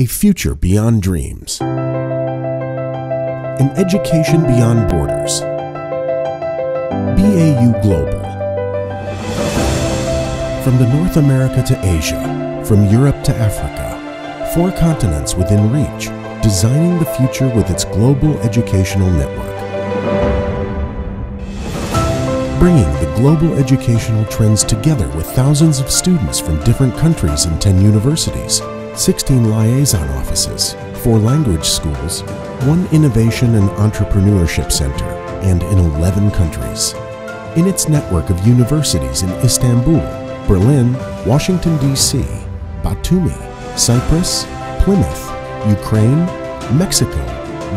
A future beyond dreams. An education beyond borders. BAU Global. From the North America to Asia, from Europe to Africa, four continents within reach, designing the future with its global educational network. Bringing the global educational trends together with thousands of students from different countries and 10 universities, 16 liaison offices, 4 language schools, 1 innovation and entrepreneurship center, and in 11 countries. In its network of universities in Istanbul, Berlin, Washington, D.C., Batumi, Cyprus, Plymouth, Ukraine, Mexico,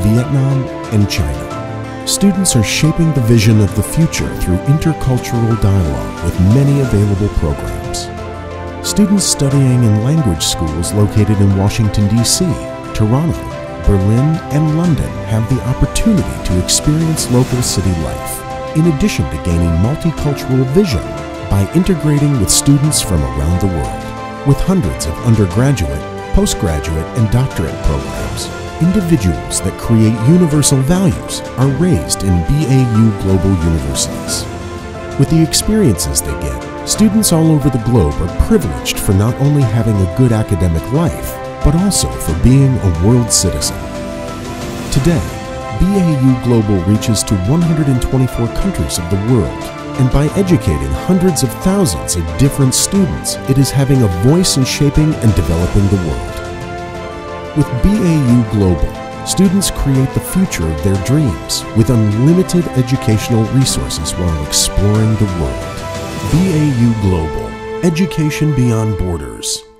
Vietnam, and China. Students are shaping the vision of the future through intercultural dialogue with many available programs. Students studying in language schools located in Washington, D.C., Toronto, Berlin, and London have the opportunity to experience local city life, in addition to gaining multicultural vision by integrating with students from around the world. With hundreds of undergraduate, postgraduate, and doctorate programs, individuals that create universal values are raised in BAU Global Universities. With the experiences they get, students all over the globe are privileged for not only having a good academic life, but also for being a world citizen. Today, BAU Global reaches to 124 countries of the world, and by educating hundreds of thousands of different students, it is having a voice in shaping and developing the world. With BAU Global, students create the future of their dreams with unlimited educational resources while exploring the world. BAU Global, Education Beyond Borders.